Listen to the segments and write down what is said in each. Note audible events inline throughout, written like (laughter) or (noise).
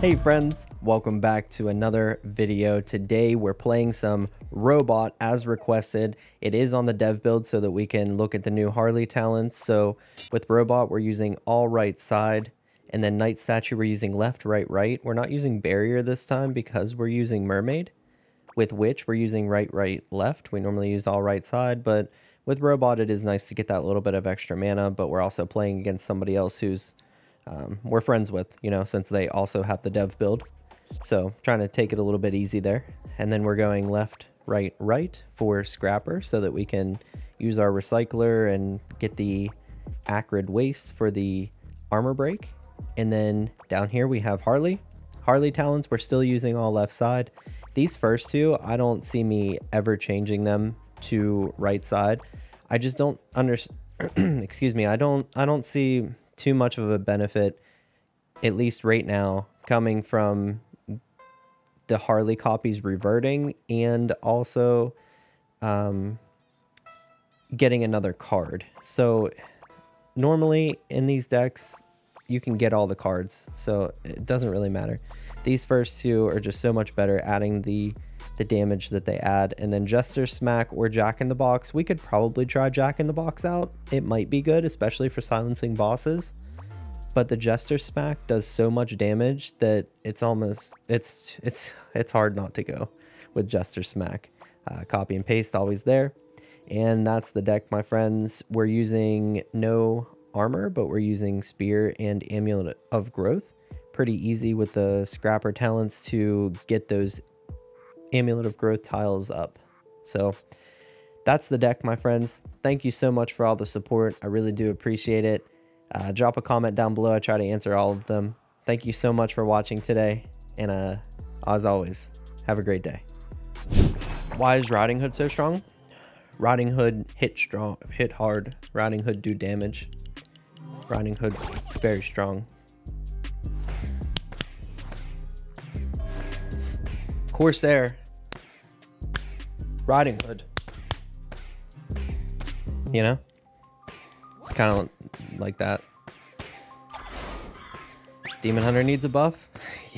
Hey friends, welcome back to another video. Today we're playing some Robot as requested. It is on the dev build so that we can look at the new Harley talents. So with Robot we're using all right side and then knight Statue we're using left, right, right. We're not using Barrier this time because we're using Mermaid. With which we're using right, right, left. We normally use all right side but with Robot it is nice to get that little bit of extra mana but we're also playing against somebody else who's um, we're friends with, you know, since they also have the dev build. So trying to take it a little bit easy there. And then we're going left, right, right for Scrapper so that we can use our recycler and get the acrid waste for the armor break. And then down here we have Harley. Harley Talents, we're still using all left side. These first two, I don't see me ever changing them to right side. I just don't understand. (clears throat) excuse me. I don't. I don't see too much of a benefit, at least right now, coming from the Harley copies reverting and also um, getting another card. So normally in these decks, you can get all the cards, so it doesn't really matter. These first two are just so much better, adding the the damage that they add. And then Jester Smack or Jack in the Box, we could probably try Jack in the Box out. It might be good, especially for silencing bosses. But the Jester Smack does so much damage that it's almost it's it's it's hard not to go with Jester Smack. Uh, copy and paste always there. And that's the deck, my friends. We're using no armor, but we're using Spear and Amulet of Growth. Pretty easy with the Scrapper talents to get those Amulet of Growth tiles up. So that's the deck, my friends. Thank you so much for all the support. I really do appreciate it. Uh, drop a comment down below. I try to answer all of them. Thank you so much for watching today. And uh, as always, have a great day. Why is Riding Hood so strong? Riding Hood hit strong, hit hard. Riding Hood do damage. Riding Hood very strong. Corsair. Riding Hood. You know? Kind of like that. Demon Hunter needs a buff?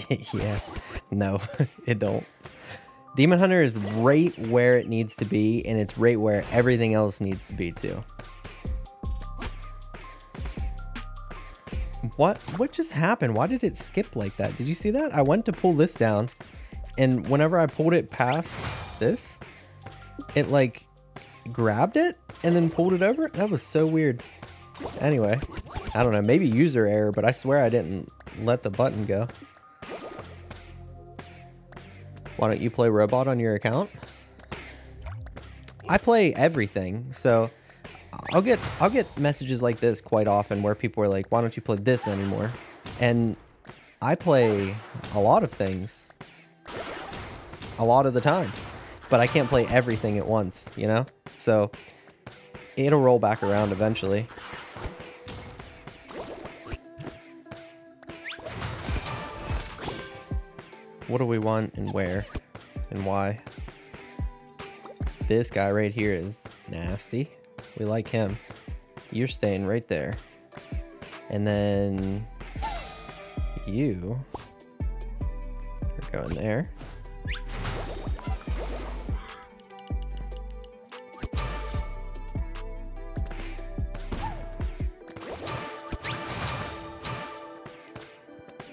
(laughs) yeah. No, (laughs) it don't. Demon Hunter is right where it needs to be, and it's right where everything else needs to be too. What what just happened? Why did it skip like that? Did you see that? I went to pull this down, and whenever I pulled it past this, it like grabbed it and then pulled it over. That was so weird. Anyway, I don't know, maybe user error, but I swear I didn't let the button go. Why don't you play Robot on your account? I play everything, so I'll get I'll get messages like this quite often where people are like, "Why don't you play this anymore?" And I play a lot of things a lot of the time, but I can't play everything at once, you know? So it'll roll back around eventually. What do we want and where and why? This guy right here is nasty. We like him. You're staying right there. And then you are going there.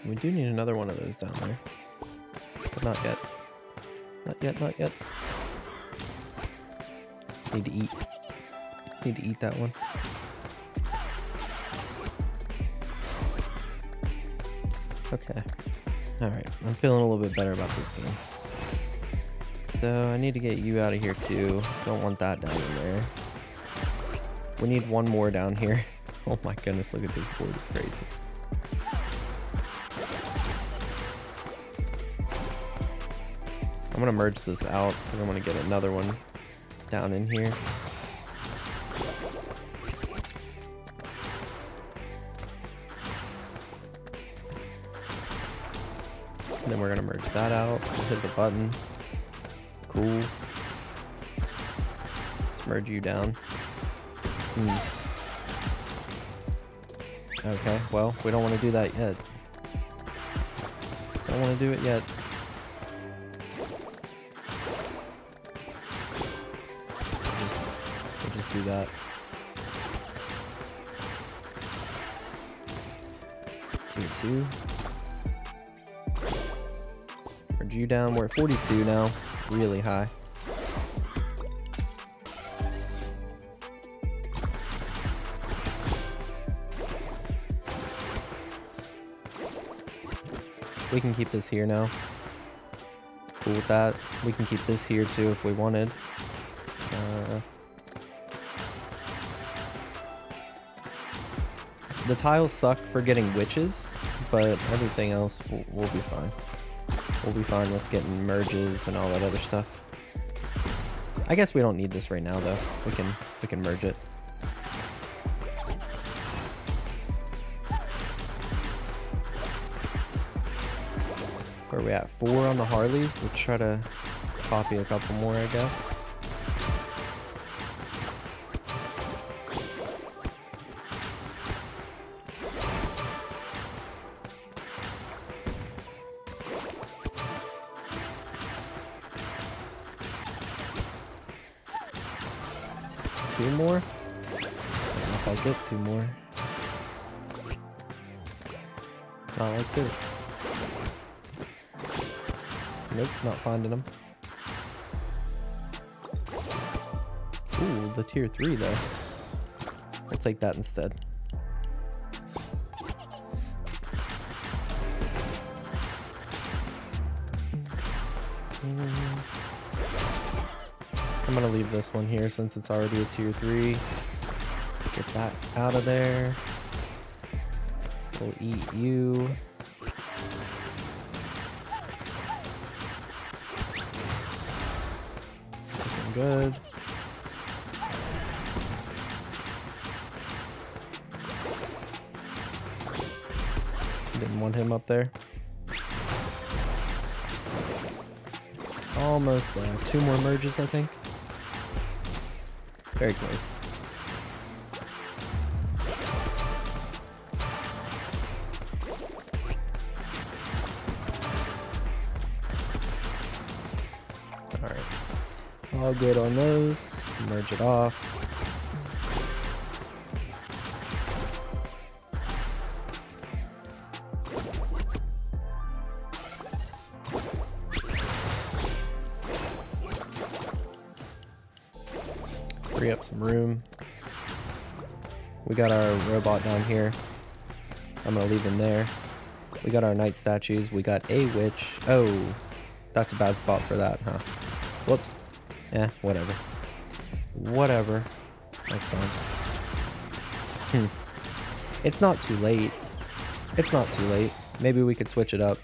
We do need another one of those down there. But not yet. Not yet, not yet. Need to eat. Need to eat that one. Okay. Alright, I'm feeling a little bit better about this game. So I need to get you out of here too. Don't want that down in there. We need one more down here. (laughs) Oh my goodness, look at this board, it's crazy. I'm gonna merge this out because I want to get another one down in here. And then we're gonna merge that out. Hit the button. Cool. Let's merge you down. Hmm. Okay, well, we don't want to do that yet. Don't want to do it yet. Do that. Tier 2. Merge you down. We're at 42 now. Really high. We can keep this here now. Cool with that. We can keep this here too if we wanted. The tiles suck for getting witches, but everything else will, will be fine. We'll be fine with getting merges and all that other stuff. I guess we don't need this right now though. We can we can merge it. Where are we at? Four on the Harleys? Let's try to copy a couple more, I guess. Get two more. Not like this. Nope, not finding them. Ooh, the tier 3 though. I'll take that instead. I'm gonna leave this one here since it's already a tier 3. Get that out of there. We'll eat you. Looking good. Didn't want him up there. Almost there. Two more merges, I think. Very close. All good on those. Merge it off. Free up some room. We got our robot down here. I'm gonna leave him there. We got our knight statues. We got a witch. Oh, that's a bad spot for that, huh? Whoops. Eh, whatever. Whatever. That's fine. Hmm. It's not too late. It's not too late. Maybe we could switch it up.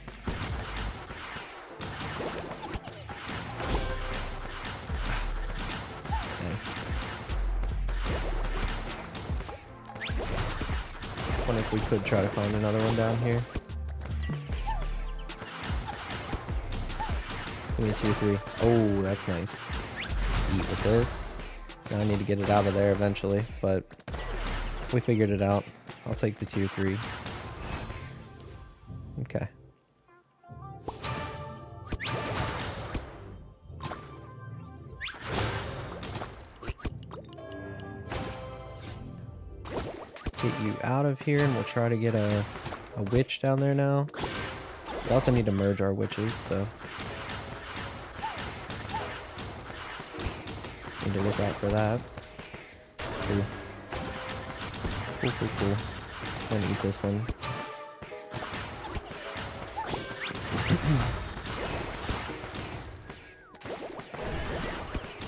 Wonder if we could try to find another one down here. Give me two, three. Oh, that's nice. With this. Now I need to get it out of there eventually, but we figured it out. I'll take the tier three. Okay. Get you out of here and we'll try to get a, a witch down there now. We also need to merge our witches, so to look out for that. Cool. Cool, cool, cool. I'm gonna eat this one.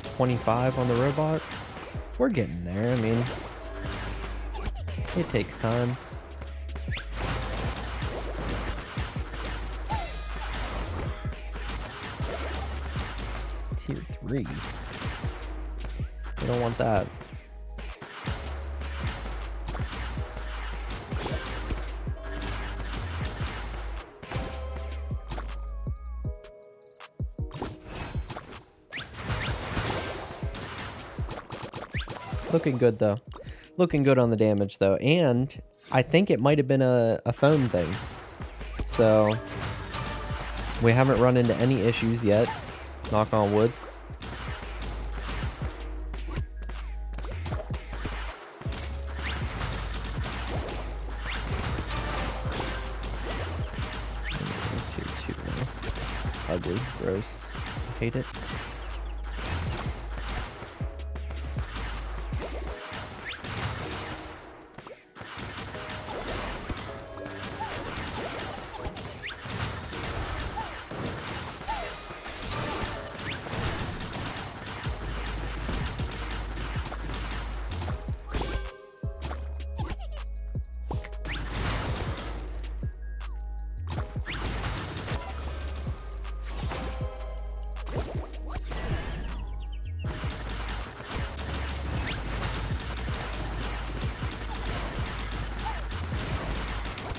(clears throat) Twenty-five on the robot. We're getting there. I mean, it takes time. Tier three. We don't want that. Looking good though. Looking good on the damage though. And I think it might have been a, a phone thing. So we haven't run into any issues yet. Knock on wood.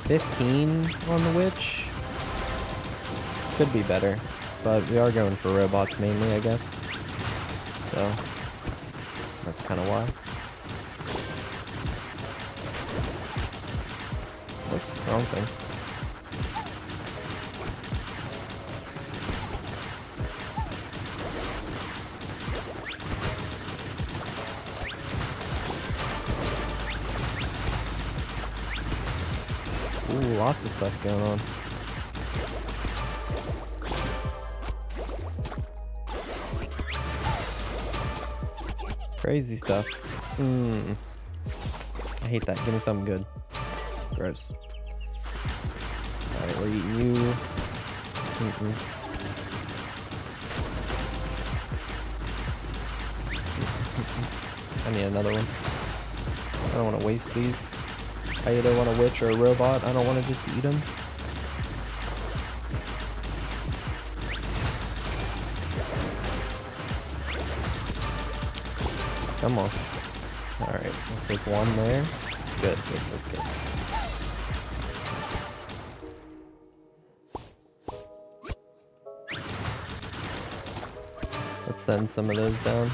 15 on the witch. Could be better, but we are going for robots mainly, I guess. So, that's kind of why. Oops, wrong thing. Lots of stuff going on. Crazy stuff. Mmm. I hate that. Give me something good. Gross. Alright, we're eating you. Mm -mm. (laughs) I need another one. I don't want to waste these. I either want a witch or a robot. I don't want to just eat them. Come on. Alright, I'll take one there. Good, good, good, good. Let's send some of those down.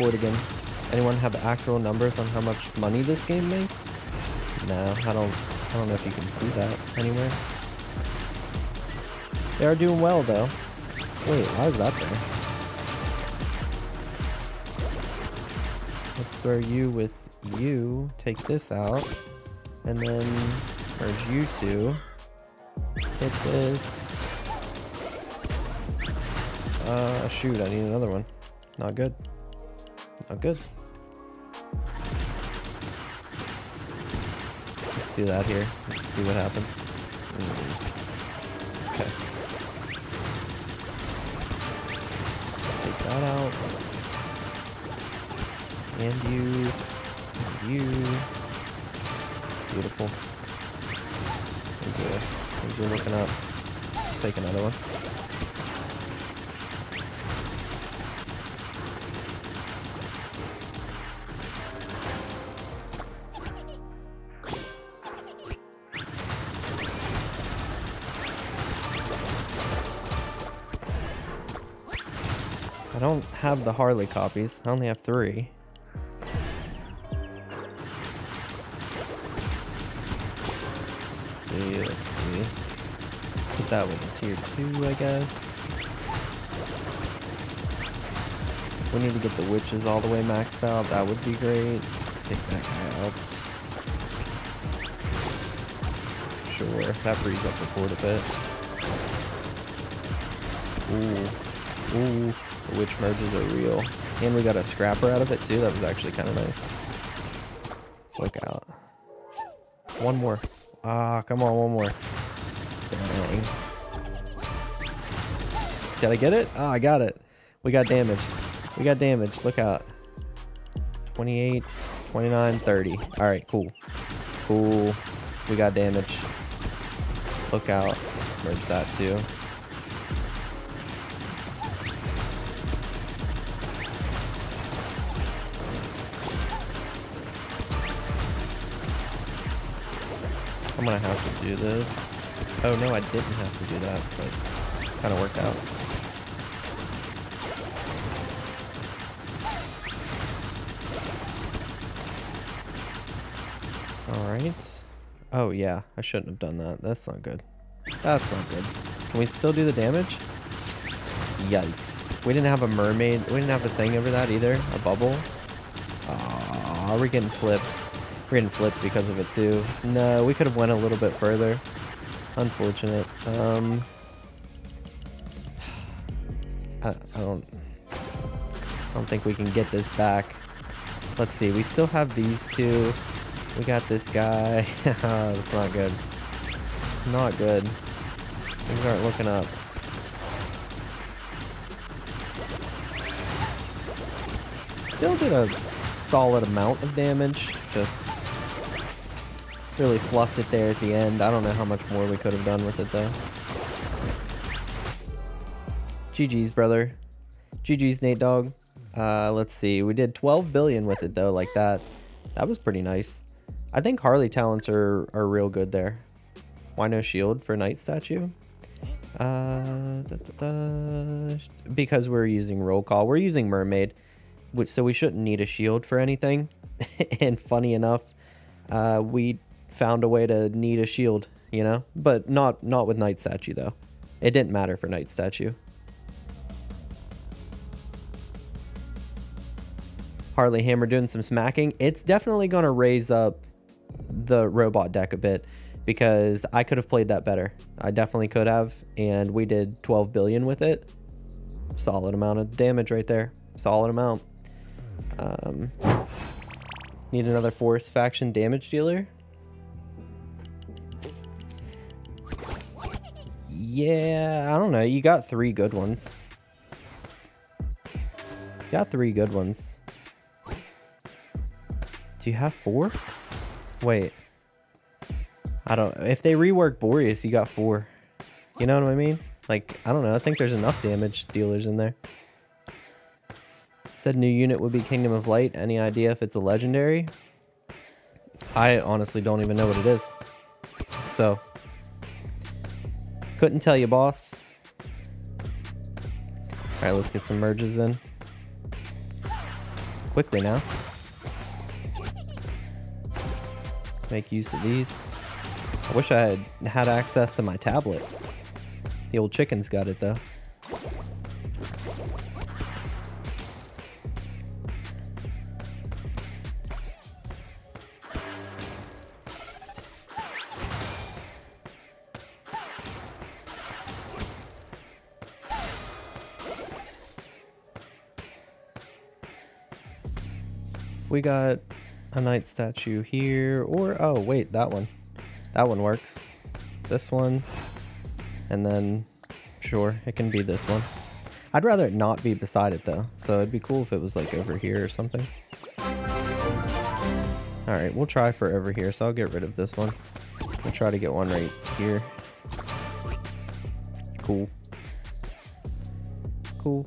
Again. Anyone have actual numbers on how much money this game makes? No, I don't. I don't know if you can see that anywhere. They are doing well though. Wait, why is that there? Let's throw you with you. Take this out, and then merge you two. Hit this. Uh, shoot, I need another one. Not good. Not good. Let's do that here. Let's see what happens. Mm. Okay. Take that out. And you. And you. Beautiful. These are looking up. Take another one. I don't have the Harley copies. I only have three. Let's see, let's see. Put that one in tier 2, I guess. We need to get the witches all the way maxed out. That would be great. Let's take that guy out. Sure, that frees up the fort a bit. Ooh. Ooh. The witch merges are real. And we got a scrapper out of it too. That was actually kind of nice. Look out. One more. Ah, come on, one more. Dang. Did I get it? Ah, I got it. We got damage. We got damage. Look out. 28, 29, 30. Alright, cool. Cool. We got damage. Look out. Merge that too. Gonna have to do this. Oh no, I didn't have to do that, but kind of worked out. Alright. Oh yeah, I shouldn't have done that. That's not good. That's not good. Can we still do the damage? Yikes. We didn't have a mermaid. We didn't have a thing over that either. A bubble. Ah, we're getting flipped. We're getting flipped because of it too. No, we could have went a little bit further. Unfortunate. Um, I, I don't. I don't think we can get this back. Let's see. We still have these two. We got this guy. (laughs) That's not good. Not good. Things aren't looking up. Still did a solid amount of damage. Just really fluffed it there at the end. I don't know how much more we could have done with it though. GG's, brother. GG's, Nate Dog. Uh, let's see. We did 12 billion with it though, like that. That was pretty nice. I think Harley talents are, are real good there. Why no shield for Knight statue? Uh, da, da, da. Because we're using roll call. We're using mermaid, which, so we shouldn't need a shield for anything. (laughs) and funny enough, uh, we found a way to need a shield, you know, but not not with Knight statue though. It didn't matter for Knight statue. Harley Hammer doing some smacking. It's definitely going to raise up the robot deck a bit because I could have played that better. I definitely could have, and we did 12 billion with it. Solid amount of damage right there. Solid amount. Um, need another force faction damage dealer. Yeah, I don't know. You got three good ones. You got three good ones. Do you have four? Wait. I don't... If they rework Boreas, you got four. You know what I mean? Like, I don't know. I think there's enough damage dealers in there. Said new unit would be Kingdom of Light. Any idea if it's a legendary? I honestly don't even know what it is. So, couldn't tell you, boss. Alright, let's get some merges in. Quickly now. Make use of these. I wish I had had access to my tablet. The old chicken's got it though. We got a knight statue here, or, oh, wait, that one. That one works. This one, and then, sure, it can be this one. I'd rather it not be beside it, though, so it'd be cool if it was, like, over here or something. Alright, we'll try for over here, so I'll get rid of this one. We'll try to get one right here. Cool. Cool. Cool.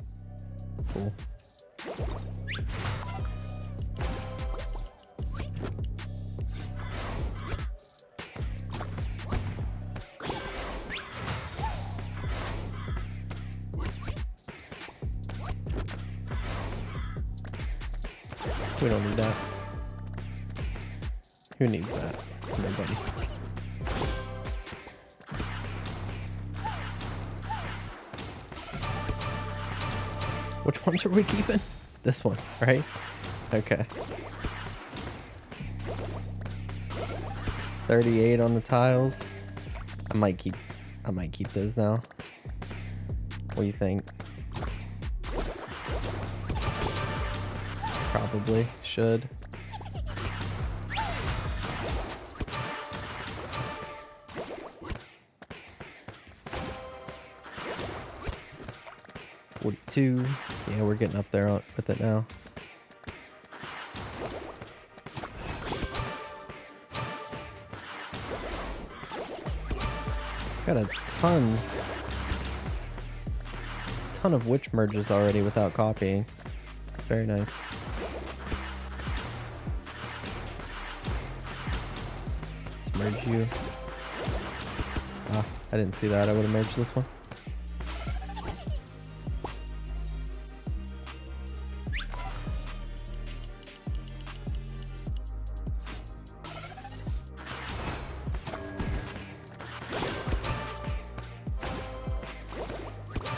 We don't need that. Who needs that? Nobody. Which ones are we keeping? This one, right? Okay. 38 on the tiles. I might keep I might keep those now. What do you think? Probably should. Forty-two. Yeah, we're getting up there with it now. Got a ton, ton of witch merges already without copying. Very nice. Merge you. Ah, I didn't see that. I would have merged this one.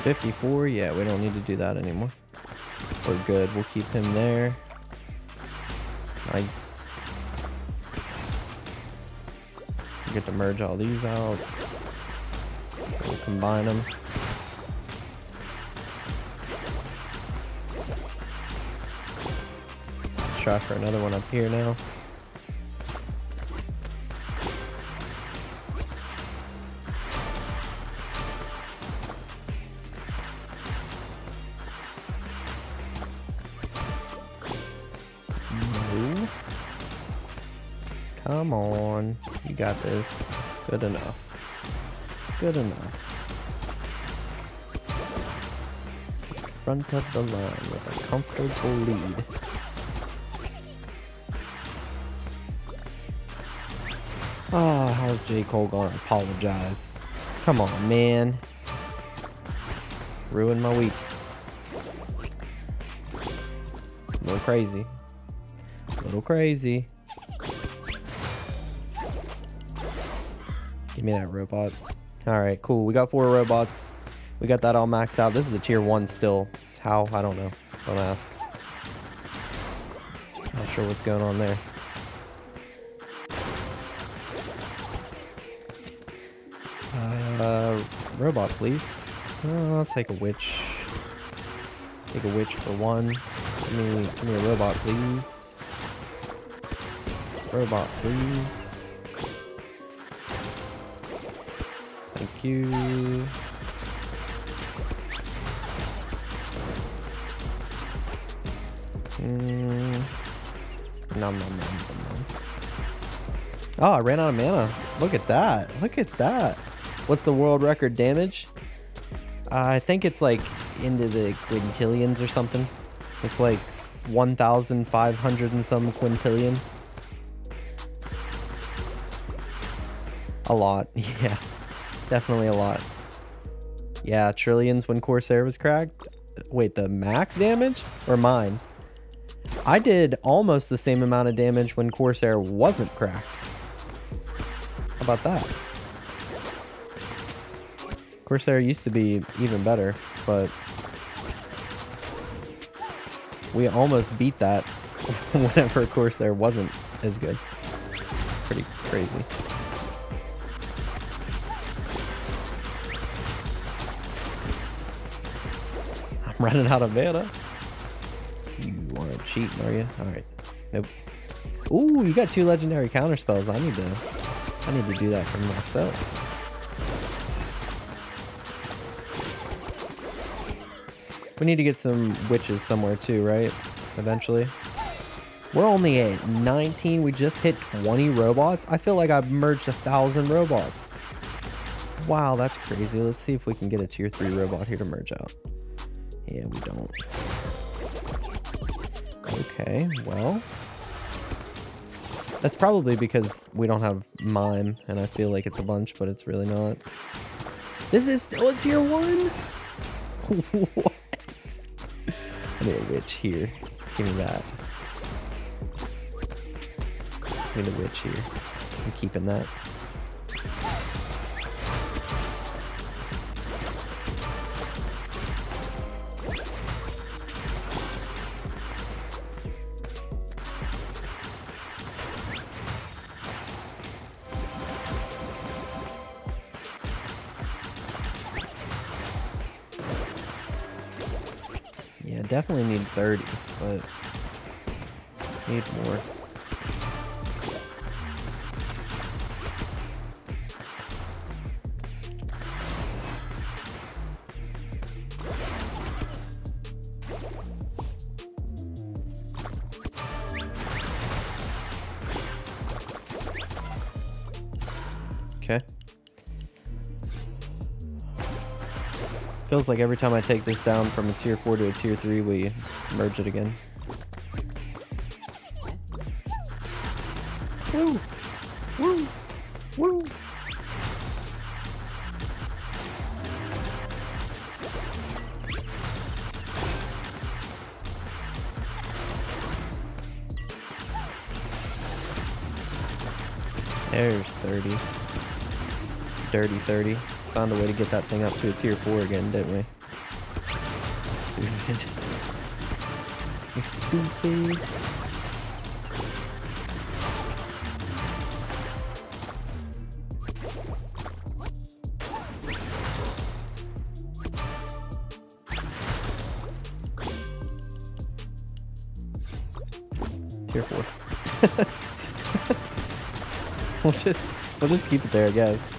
Fifty-four. Yeah, we don't need to do that anymore. We're good. We'll keep him there. Nice. Get to merge all these out. We'll combine them. Try for another one up here now. You got this. Good enough. Good enough. Front of the line with a comfortable lead. Ah, how's J. Cole gonna apologize? Come on, man. Ruined my week. A little crazy. A little crazy. Give me that robot. Alright, cool. We got four robots. We got that all maxed out. This is a tier one still. How? I don't know. Don't ask. Not sure what's going on there. Uh, robot, please. Uh, I'll take a witch. Take a witch for one. Give me, give me a robot, please. Robot, please. You. Mm. Nom nom nom nom. Oh, I ran out of mana. Look at that. Look at that. What's the world record damage? Uh, I think it's like into the quintillions or something. It's like 1,500 and some quintillion. A lot. (laughs) Yeah. Definitely a lot. Yeah, trillions when Corsair was cracked. Wait, the max damage? Or mine? I did almost the same amount of damage when Corsair wasn't cracked. How about that? Corsair used to be even better, but we almost beat that (laughs) whenever Corsair wasn't as good. Pretty crazy. I'm (laughs) running out of mana. You want to cheat, are you? Alright. Nope. Ooh, you got two legendary counter spells. I need to I need to do that for myself. We need to get some witches somewhere too, right? Eventually. We're only at 19. We just hit 20 robots. I feel like I've merged a thousand robots. Wow, that's crazy. Let's see if we can get a tier 3 robot here to merge out. Yeah, we don't. Okay, well. That's probably because we don't have mime, and I feel like it's a bunch, but it's really not. This is still a tier 1? (laughs) what? I need a witch here. Give me that. Me the witch here. I'm keeping that. 30, but need more. Feels like every time I take this down from a tier 4 to a tier 3, we merge it again. Woo! Woo! Woo! There's 30. Dirty 30. Found a way to get that thing up to a tier 4 again, didn't we? Stupid. (laughs) Stupid. Tier 4. (laughs) we'll just we'll just keep it there, I guess.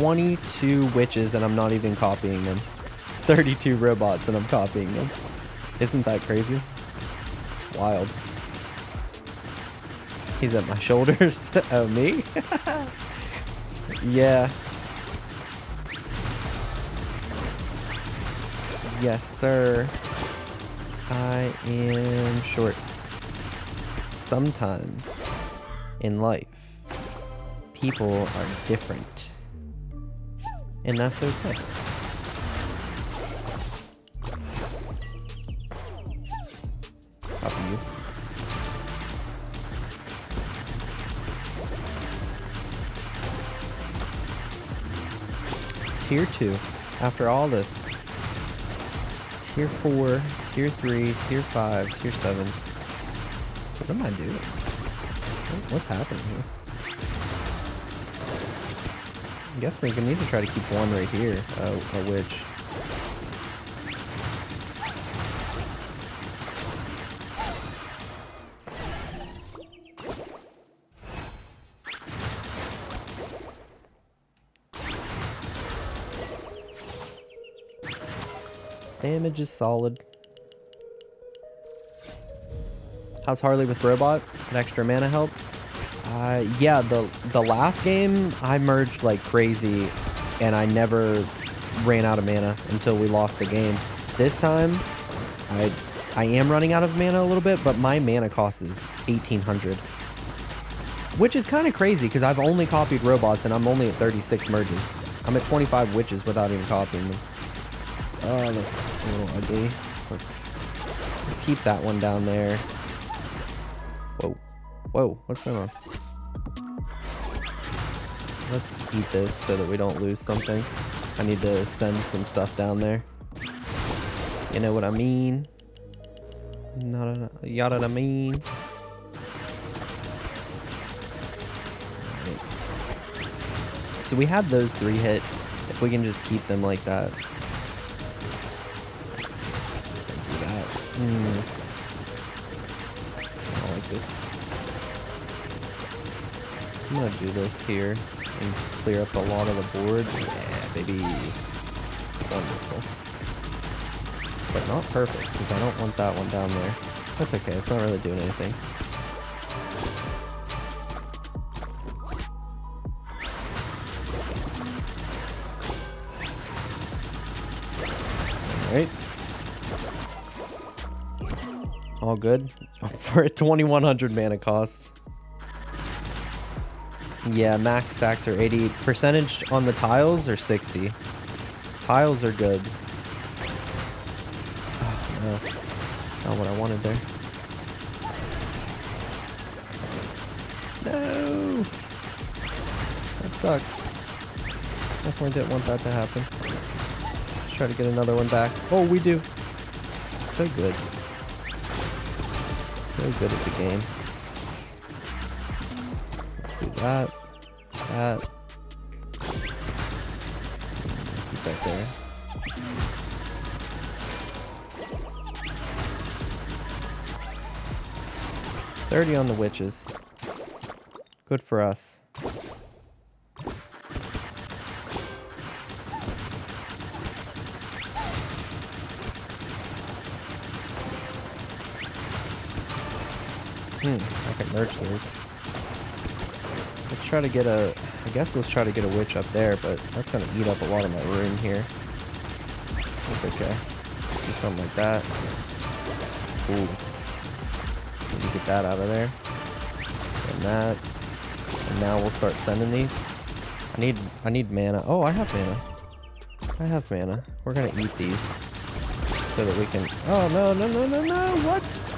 22 witches and I'm not even copying them. 32 robots and I'm copying them. Isn't that crazy? Wild. He's at my shoulders. (laughs) oh, me? (laughs) yeah. Yes, sir. I am short. Sometimes in life, people are different. And that's okay. Copy you. Tier 2. After all this. Tier 4, Tier 3, Tier 5, Tier 7. What am I doing? What's happening here? I guess we're gonna need to try to keep one right here, uh, a witch. Damage is solid. How's Harley with Robot? An extra mana help? Uh, yeah, the the last game I merged like crazy, and I never ran out of mana until we lost the game. This time, I I am running out of mana a little bit, but my mana cost is 1800. Which is kind of crazy because I've only copied robots and I'm only at 36 merges. I'm at 25 witches without even copying them. Oh, that's a little ugly. Let's let's keep that one down there. Whoa. Whoa, what's going on? Let's eat this so that we don't lose something. I need to send some stuff down there. You know what I mean? Not a, yada what I mean. So we have those three hit. If we can just keep them like that. Hmm. I like this. I'm gonna do this here and clear up a lot of the board. Yeah, baby. Wonderful. But not perfect, because I don't want that one down there. That's okay, it's not really doing anything. Alright. All good. (laughs) For a 2100 mana cost. Yeah, max stacks are 80. Percentage on the tiles are 60. Tiles are good. Oh, no. Not what I wanted there. No! That sucks. Definitely didn't want that to happen. Let's try to get another one back. Oh, we do. So good. So good at the game. That. That. Keep that there. Thirty on the witches. Good for us. Hmm, I can merge those. Let's try to get a... I guess let's try to get a witch up there, but that's going to eat up a lot of my room here. That's okay. Do something like that. Ooh. Let me get that out of there. And that. And now we'll start sending these. I need I need mana. Oh, I have mana. I have mana. We're gonna eat these so that we can. Oh no no no no no! What?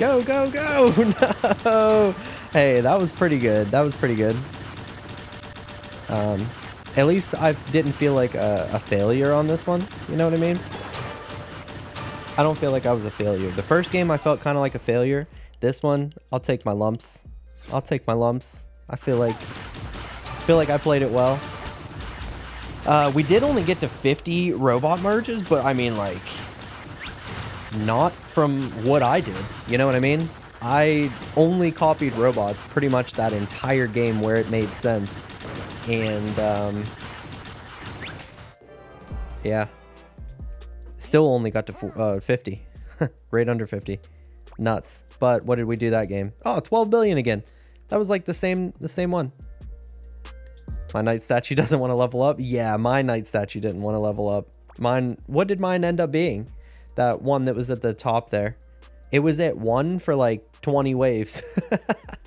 Go go go! (laughs) No! Hey, that was pretty good. That was pretty good. Um, at least I didn't feel like a, a failure on this one. You know what I mean? I don't feel like I was a failure. The first game I felt kind of like a failure. This one, I'll take my lumps. I'll take my lumps. I feel like feel like I played it well. Uh, we did only get to 50 robot merges, but I mean like not from what I did. You know what I mean? I only copied robots pretty much that entire game where it made sense. And, um, yeah. Still only got to uh, 50. (laughs) right under 50. Nuts. But what did we do that game? Oh, 12 billion again. That was like the same the same one. My knight statue (laughs) doesn't want to level up. Yeah, my knight statue didn't want to level up. Mine, what did mine end up being? That one that was at the top there. It was at one for like 20 waves. (laughs)